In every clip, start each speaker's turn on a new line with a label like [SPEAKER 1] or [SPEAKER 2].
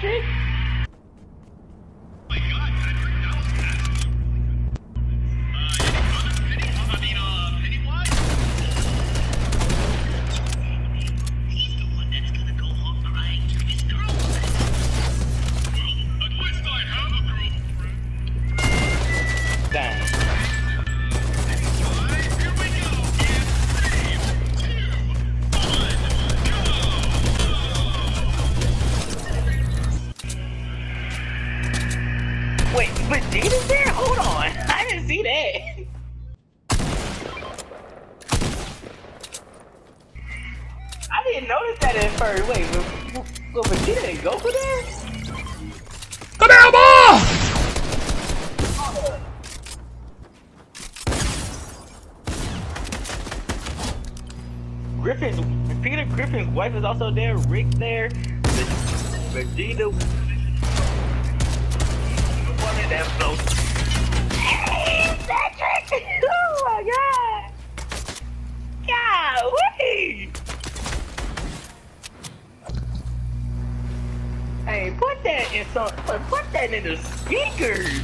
[SPEAKER 1] Street. That at first. Wait, but, but Vegeta didn't go for there?
[SPEAKER 2] Come here, boy!
[SPEAKER 1] Griffin's Peter Griffin's wife is also there. Rick there. Vegeta. Put that in. Put that in the speakers.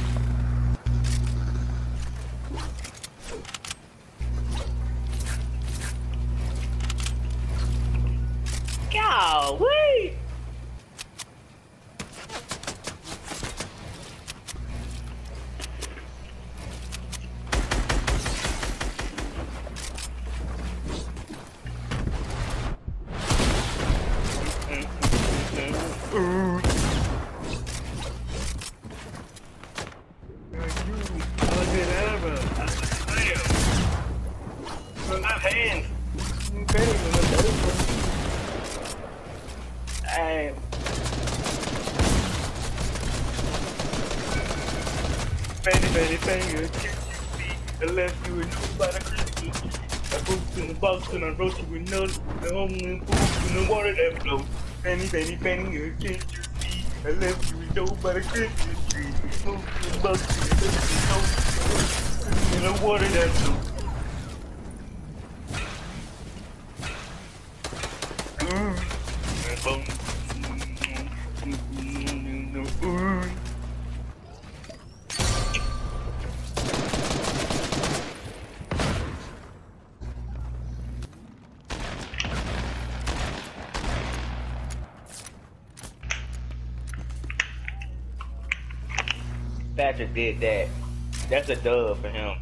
[SPEAKER 1] Golly! Hey. Fanny, fanny, finger, I left you with no by the Christmas. I pooped in the box and I wrote you a note. The home and poop in the water that flows. Fanny, fanny, finger, can't you see? I left you with no by the Christmas tree. Pooped in the box and I wrote you a note. In the water that flows. Patrick did that. That's a dub for him.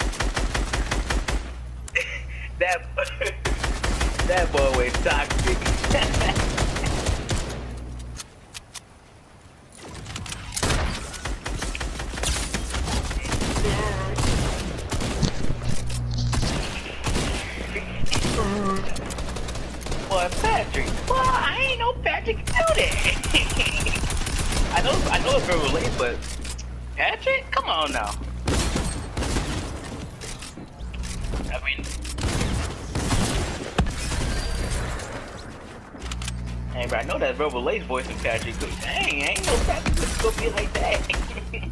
[SPEAKER 1] that that boy was toxic. Boy, Patrick. Boy, I ain't know Patrick do that. Know, but Patrick, come on now. I mean, hey, but I know that Verbal Lace voice in Patrick. Dang, ain't know Patrick gonna be like that.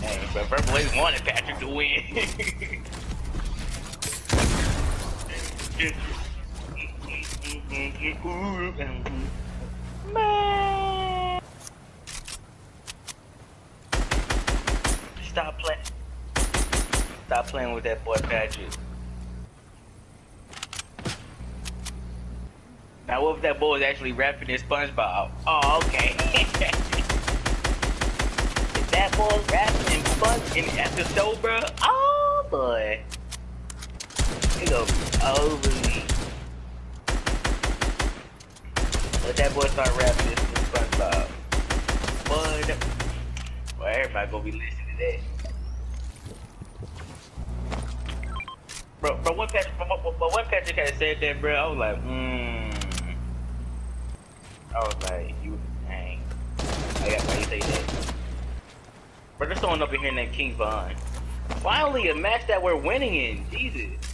[SPEAKER 1] Hey, but Verbal wanted Patrick to win. Stop playing. Stop playing with that boy Patrick. Now what if that boy is actually rapping his SpongeBob? Oh, okay. if that boy rapping in Sponge in episode, bro, oh boy. Be over me. Let that boy start rapping this in SpongeBob. But, well, everybody gonna be listening to that. Bro, but when Patrick, but, when Patrick had said that, bro, I was like, hmm. I was like, you, dang. I got why you say that. Bro, there's someone up in here named King Von. Finally, a match that we're winning in. Jesus.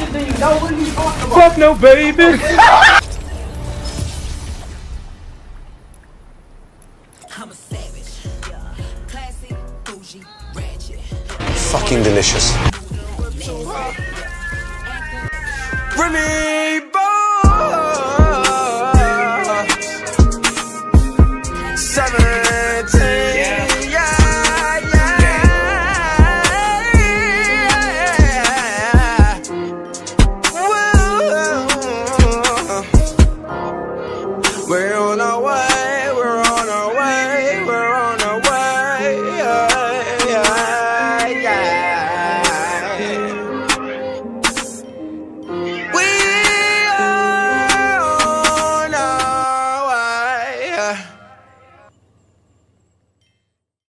[SPEAKER 3] Bitches, then you know what you talking about.
[SPEAKER 1] Fuck no, baby.
[SPEAKER 4] I'm a savage. Classy, bougie, ratchet.
[SPEAKER 5] Fucking delicious. Remy